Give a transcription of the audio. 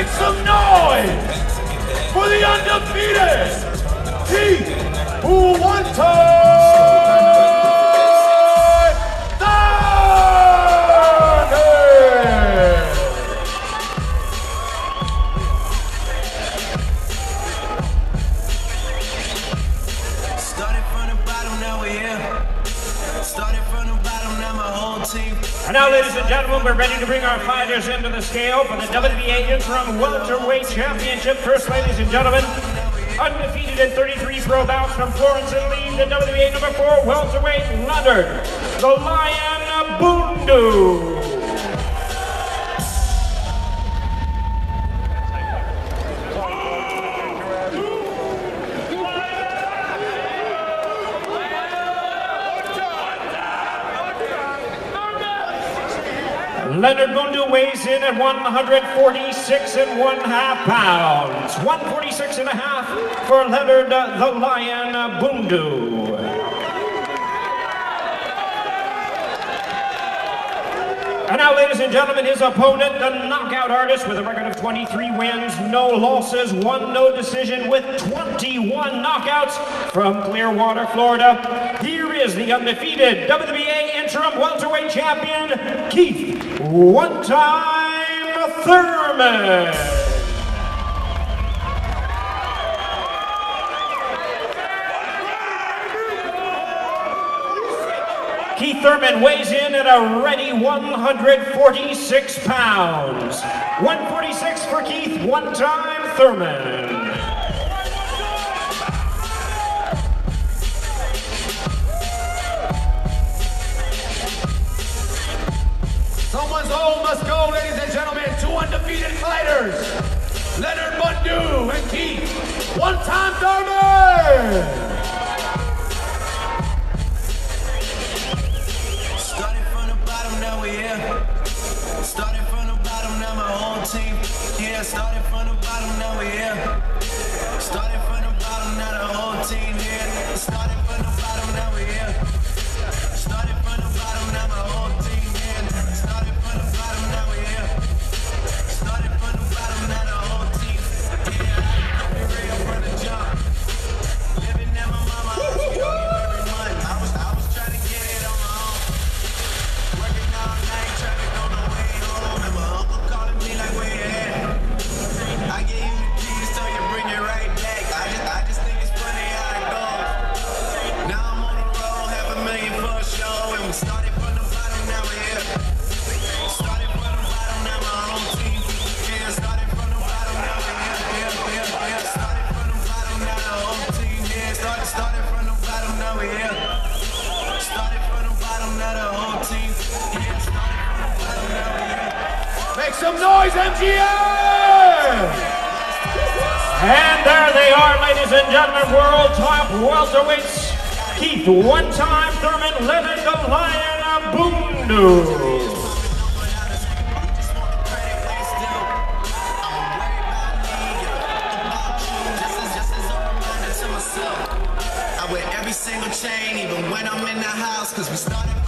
Make some noise for the undefeated Keith One Time Thunder! Started from the bottom, now we're here. And now, ladies and gentlemen, we're ready to bring our fighters into the scale for the WBA Interim Welterweight Championship. First, ladies and gentlemen, undefeated in 33 pro bouts from Florence, Italy, the WBA number four welterweight Leonard, the Lion Bundu. Leonard Bundu weighs in at 146 and one half pounds. 146 and a half for Leonard uh, the Lion uh, Bundu. And now, ladies and gentlemen, his opponent, the knockout artist with a record of 23 wins, no losses, one no decision with 21 knockouts from Clearwater, Florida. Here is the undefeated WBA interim welterweight champion, Keith One Time Thurman. Keith Thurman weighs in at a ready 146 pounds. 146 for Keith, one time Thurman. One time Thurman! Started from the bottom, now we're here. Started from the bottom, now my whole team. Yeah, started from the bottom, now we're here. Started from the bottom, now the whole team here. Some noise, MGM! And there they are, ladies and gentlemen, world top welterweights. Keith One Time Thurman, Leonard the Lion Bundu. I every single chain, even when I'm in the house, cause we started